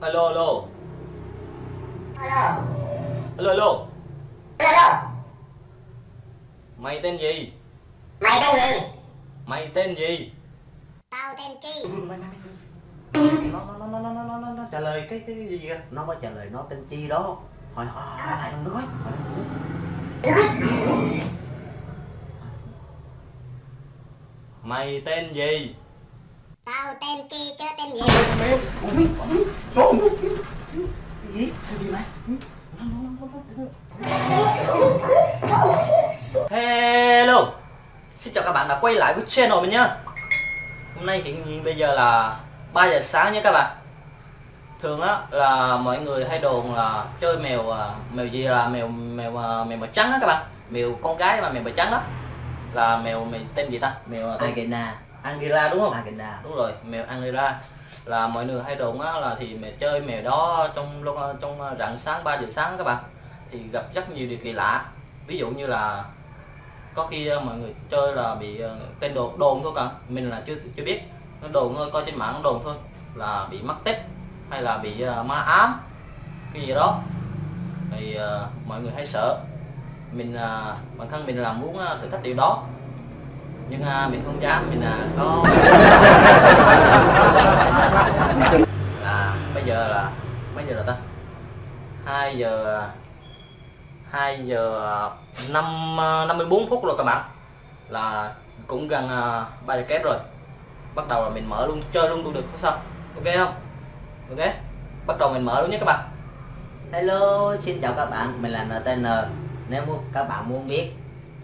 alo alo. Alo, alo. Alo alo, mày tên gì? Mày tên gì? mày tên gì? Tao tên Chi. nó nó nó nó nó nó nó nó trả lời cái cái, gì kìa nó mới trả lời nó tên chi đó. Hỏi hỏi lại thằng nói mày tên gì tên Chi chứ tên gì? gì cái gì mày hello. Xin chào các bạn đã quay lại với channel mình nhá. Hôm nay hiện nhiên bây giờ là 3 giờ sáng nha các bạn. Thường á là mọi người hay đồn là chơi mèo à, mèo gì là mèo mèo à, mèo màu trắng á các bạn. Mèo con gái mà mèo màu trắng đó. Là mèo mèo tên gì ta? Mèo à, tên Agena Angela đúng không? Angela. À, đúng rồi. Mèo Angela là mọi người hay đồn á là thì mèo chơi mèo đó trong lúc trong rạng sáng 3 giờ sáng các bạn. Thì gặp rất nhiều điều kỳ lạ. Ví dụ như là có khi ờ, mọi người chơi là bị ờ, tên đồn đồn thôi cả. Mình là chưa chưa biết. Nó đồn thôi coi trên mạng nó đồn thôi. Là bị mắc tết hay là bị ma ám cái gì đó. Thì uh, mọi người hay sợ. Mình uh, bản thân mình là muốn thử thách điều đó nhưng ờ, mình không dám mình là có là bây giờ là mấy giờ rồi ta? 2 giờ 2 giờ 5 54 phút rồi các bạn. Là cũng gần à, 3 giờ kép rồi. Bắt đầu là mình mở luôn chơi luôn cũng được không sao? Ok không? Ok bắt đầu mình mở luôn nhé các bạn. Hello, xin chào các bạn, mình là NTN Nếu muốn, các bạn muốn biết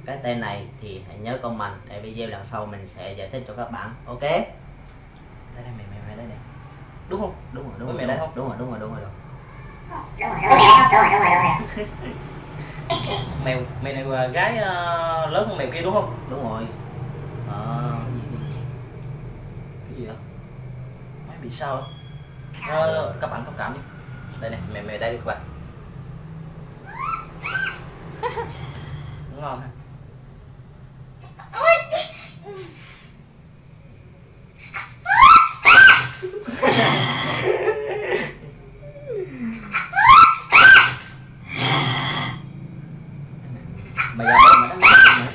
cái tên này thì hãy nhớ comment Để video lần sau mình sẽ giải thích cho các bạn. Ok? Đây đây, mày mày mày đây. Này đúng không? Đúng rồi, đúng rồi, mày đấy. đúng không? đúng rồi, đúng rồi, đúng rồi, đúng rồi. Đúng rồi, đúng rồi, đúng rồi, đúng rồi, đúng rồi. mèo mèo này là gái à, lớn hơn mèo kia đúng không? Đúng rồi. Ờ, cái gì cái gì đó máy bị sao Ờ, các bạn thông cảm đi. Đây này mèo mèo đây đi các bạn. Ngon ha Mày ra đây mày đánh nó từ mày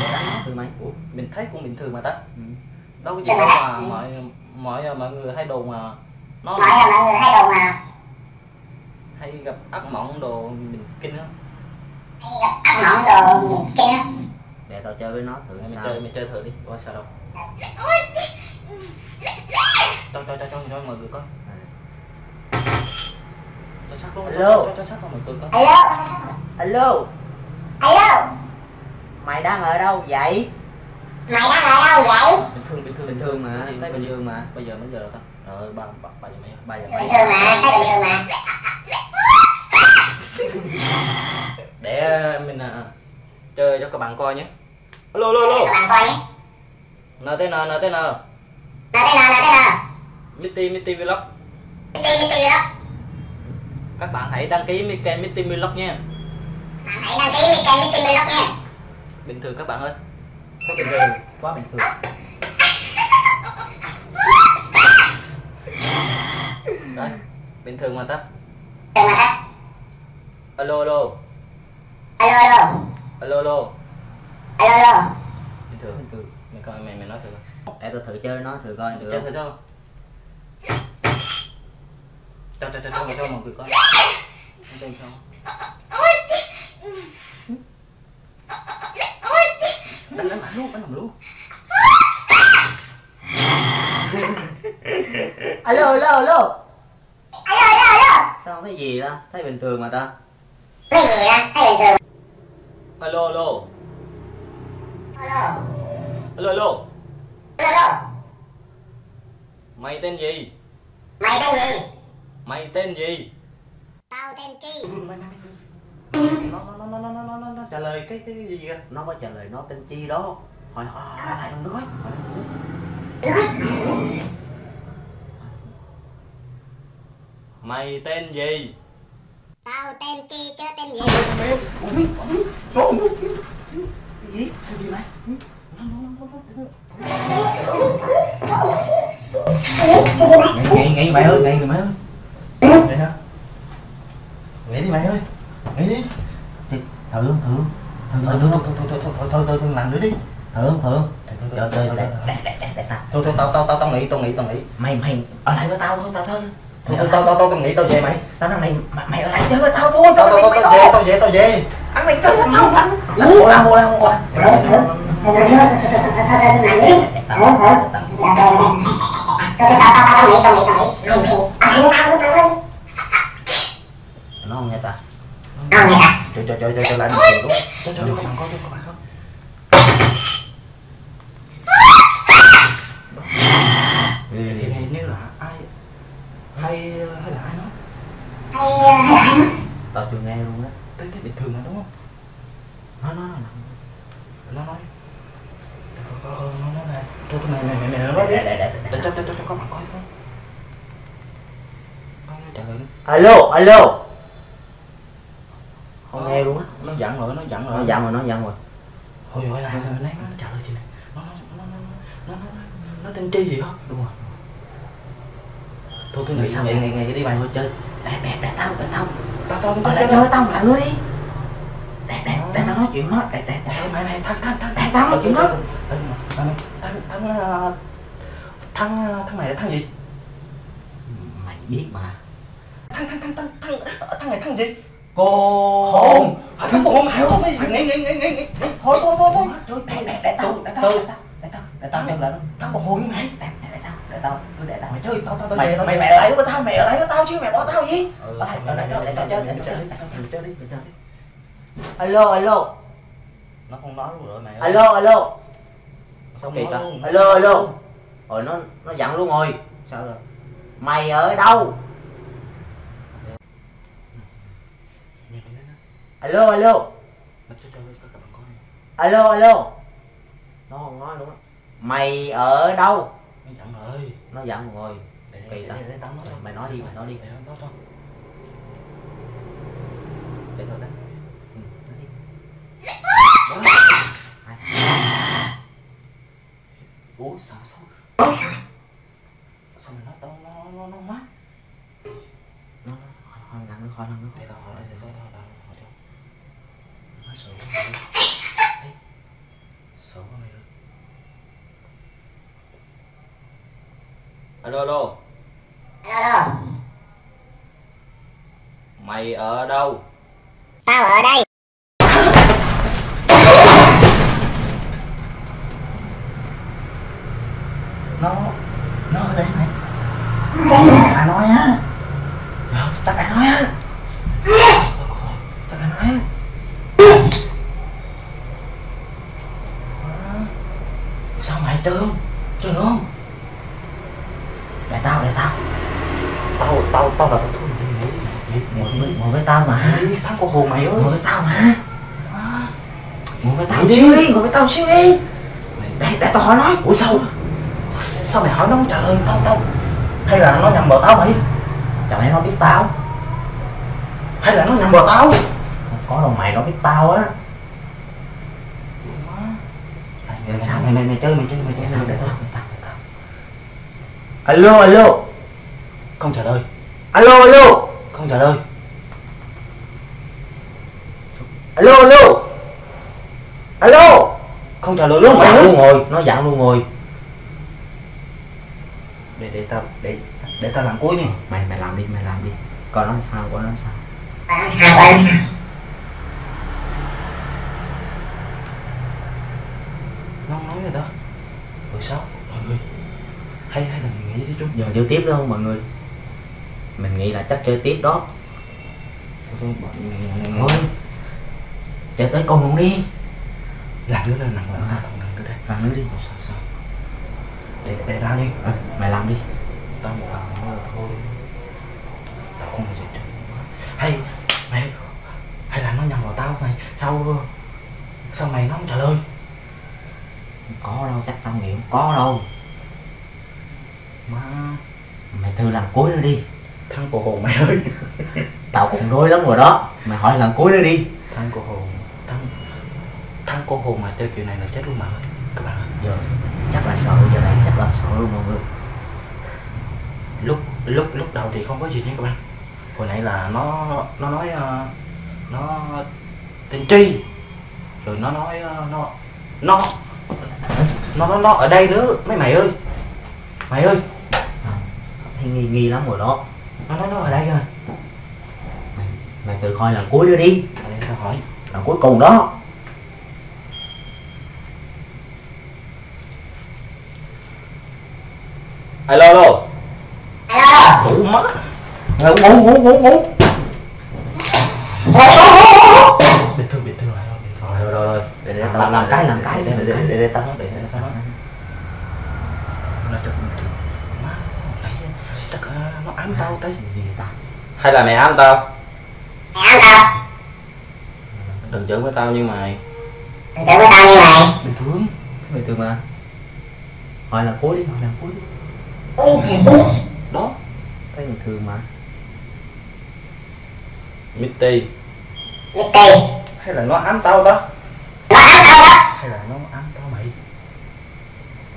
Mày đánh nó từ mày Ủa, mình thấy cũng bình thường mà ta Ừ. đâu có gì đâu mà mọi mọi mọi người hay đồn mà nó Mọi người, mọi người hay đồn mà. hay gặp ác mộng đồ mình kinh á Hay gặp ác mộng đồ miền kia. Để tao chơi với nó thử mình sao chơi mình chơi thử đi có sao đâu cho cho cho cho cho mọi người coi À. cho sắc luôn Hello. cho, cho, cho sắc vào mọi người coi Alo, Hello, alo, mày đang ở đâu vậy? Mày đang ở đâu vậy? bình thường bình thường Bình thường mà, thấy bình thường mà bây giờ mấy giờ rồi ta rồi ba ba ba giờ mấy Ba giờ Bình thường mà, thấy bình thường mà. để mình à, chơi cho các bạn coi nhé alo alo alo Các bạn coi nhé. ntn ntn tên nào? mitty mitty vlog đi, đi, đó. các bạn hãy đăng ký kênh mitty vlog nha Bạn hãy đăng ký kênh Meeting Vlog nha. bình thường các bạn ơi Quá bình thường, quá bình thường. Đấy bình thường mà ta. Đừng mà ta. alo alo. Alo, alo, alo alo alo, alo. bình thường Bình thường. Mày coi mày mày nói thử Để tao thử chơi nó thử coi được chơi không? thử cho cho cho cho cho cho mọi người coi. Tên sao đánh đánh mạnh luôn đánh mạnh luôn Alo, alo, alo Alo, alo, alo. Sao không thấy gì ta? Thấy bình thường mà ta Cái gì đó? Thấy bình thường. alo alo Alo, alo alo mày tên gì Mày tên gì? mày tên gì Tao tên Chi. Nó, nó, nó, nó, nó, nó, nó, nó trả lời cái cái gì kìa Nó mới trả lời nó tên chi đó Hỏi hỏi hỏi lại thằng hỏi nước. mày tên gì Tao tên Chi chứ tên gì? Số Cái gì? Cái gì mày? Nghĩ, nghĩ mày ơi, nghĩ mày ơi thưởng thưởng tôi tôi tôi tôi tôi tao tao tao tao nghĩ tao nghĩ tao nghĩ mày mày ở lại với tao thôi tao thôi thôi tao tao tao tao nghĩ tao về mày tao nói mày mày ở lại chơi với tao thôi tao tao tao về tao về tao về ăn mày chơi với tao ăn ngủ là ngủ là ngủ là nó không nghe ta nó không nghe ta trời trời trời trời lại như là ai hay hay là ai nói? Hay, hay là ai nói? tao chưa nghe luôn á. Tới cái bình thường mà đúng không? Nó nó nó nó nói nó nói. Này thôi thôi, mày mày mày mày nói đi để để để cho cho cho các bạn coi thôi. Trả lời alo alo. Không nghe luôn á. Nó giận rồi nó giận rồi. Nó giận rồi nó giận rồi. Hồi hồi hồi nãy nó trả lời chị này. Nó nó nó nó nó nó nó tên chi gì không đúng rồi thôi tôi nghĩ sao ngày ngày ngày đi bài thôi chơi. Để để để tao để tao. Tao tao ở lại chơi với tao lại nữa đi. Để để để tao nói chuyện nó. Để để để mày mày mày thắng thắng thắng để tao nói chuyện nó. thắng thắng thắng thắng này là thắng gì? Mày biết mà thắng thắng thắng thắng thắng thắng này thắng gì? Cô hồn. Phải thắng hồn hồn hồn nghĩ nghĩ nghĩ nghĩ nghĩ. Thôi thôi thôi thôi. Để để để tao để tao để tao để tao để tao một hồn mày. Để để tao cứ để tao mày chơi tao tao tao mày mày mày lại với tao mày lại với tao chứ mày bỏ tao gì? Để tao chơi tao chơi để tao chơi. chơi đi chơi đi. Alo alo. Nó không nói luôn rồi mày alo alo. Sao kỳ ta luôn alo alo. rồi nó nó giận luôn rồi. Sao rồi? Mày ở đâu? Mày alo alo. Mày alo alo. Nó không nói luôn mày ở đâu ơi. Nó giận rồi, người. Kỳ ta mày nói đi mày nói đi. Mày nói thôi. Để tao đánh. Ừ, Ủa sao? Sao alo alo. Alo, mày ở đâu? Tao ở đây. nó nó ở đây mày. À nói á. Tao phải nói á tao phải nói á sao mày trơn chơi nữa không để tao để tao tao tao tao là tao thua mày nghĩ đi mày ngồi với ngồi với tao mà nghĩ thắng của hồn mày ơi ngồi với tao mà ngồi Ngồi đi. xíu đi, ngồi với tao xíu đi. Để để tao hỏi nói ủa, sao? Sao mày hỏi nó? Không trả lời tao tao. Hay là nó nhầm vào tao mày? Chẳng lẽ nó biết tao. Hay là nó nhầm vào tao? Không có đâu mày, nó biết tao á. Sao? Mày mày mày chơi mày chơi mày chơi. Mày chơi tao tao tao. Alo alo. Không trả lời. Alo alo. Không trả lời. Alo alo alo? Không trả lời luôn nó ơi luôn rồi. Nó giận luôn rồi. Để để tao để để tao làm cuối nha. Mày mày làm đi mày làm đi. Coi nó sao coi nó sao. Làm sao, làm sao? nó không nói người ta rồi sao mọi người. Hay hay là mình nghĩ đi chung giờ chơi tiếp nữa không mọi người? Mình nghĩ là chắc chơi tiếp đó. Thôi thôi mình thôi. Chơi tới cùng luôn đi làm nữa là nặng là tha thằng nặng tư thế. Làm nữa đi. Sao sao? Để để tao đi. Ờ, mày làm đi. Tao một lần nữa là thôi tao không giờ chơi nữa. hay mày hay là nó nhầm vào tao mày? Sao sao mày nó không trả lời? Có đâu chắc tao nghĩ có đâu. Má. Mày thử làm cuối nữa đi. Thằng của hồn mày ơi. Tao cũng rối lắm rồi đó. Mày hỏi lần cuối nữa đi. Thằng của hồn của hồn mà chơi kiểu này là chết luôn mà các bạn giờ chắc là sợ giờ này chắc là sợ luôn mọi người. Lúc lúc lúc đầu thì không có gì nha các bạn. Hồi nãy là nó nó nói ờ, nó tên tri rồi nó nói ờ, nó nó nó nó nó ở đây nữa. Mấy mày ơi mày ơi. Thấy nghi nghi lắm rồi đó. Nó nói nó ở đây rồi. Mày tự coi lần cuối nữa đi. Để tao hỏi. Lần cuối cùng đó alo alo. Alo ngủ má. Ngủ ngủ ngủ ngủ ngủ. Bình thường bình thường lại rồi rồi rồi rồi. Để để tao làm cái, làm cái. để để để để, tao nói để để tao nói. Nó bình thường má nãy chắc ờ, nó ám tao ta? Hay là mày ám tao? Mày ăn tao. Đừng chửi với tao như mày. Đừng chửi với tao như mày. Bình thường bình thường mà. Hỏi lần cuối đi hỏi lần cuối đi trời ui đó. Thấy bình thường mà. Mitty Mitty hay là nó ám tao đó? Nó ám tao đó. Hay là nó ám tao mày?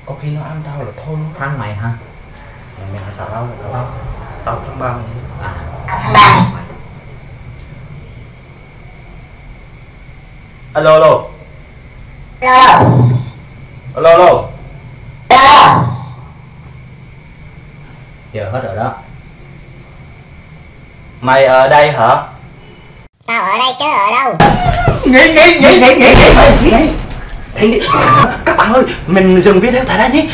Có khi nó ám tao là thôi luôn thắng mày ha. Mày mày tao đâu tao đâu tao tháng ba mày? À. Tao thằng ba alo alo. Alo. Alo alo. Alo giờ hết rồi đó. Mày ở đây hả? Tao ở đây chứ ở đâu? Nghỉ nghỉ nghỉ nghỉ nghỉ nghỉ nghỉ nghỉ các bạn ơi mình dừng video tại đây nhé.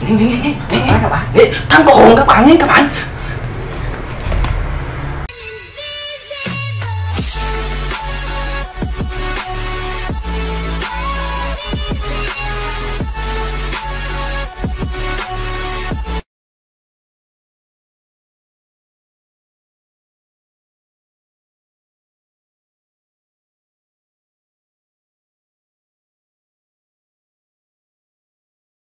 Nghỉ nghỉ nghỉ nghỉ các bạn. Thắng cổ hồn các bạn nhé các bạn.